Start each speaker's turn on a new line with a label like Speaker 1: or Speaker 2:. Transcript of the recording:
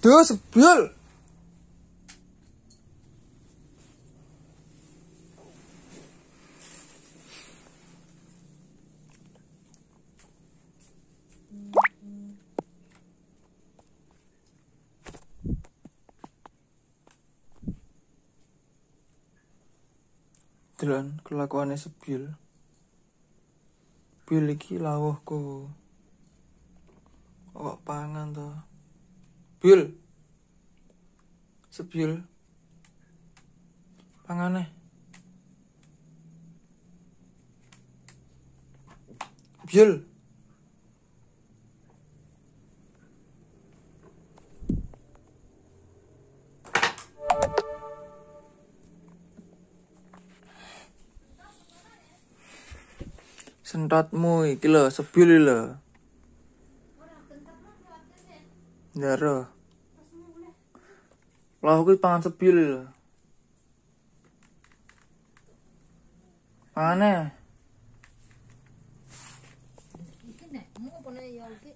Speaker 1: Duh, sebyul. Delon kelakuane sebyul. Bil iki lawuhku. Kok pangan to? sebil sebil Pangane. Biul. Sentotmu iki lho, sebil lho. Ndaro. Lah kuwi pangan lho. Pangane.
Speaker 2: Iki nek mu apa nek ya iki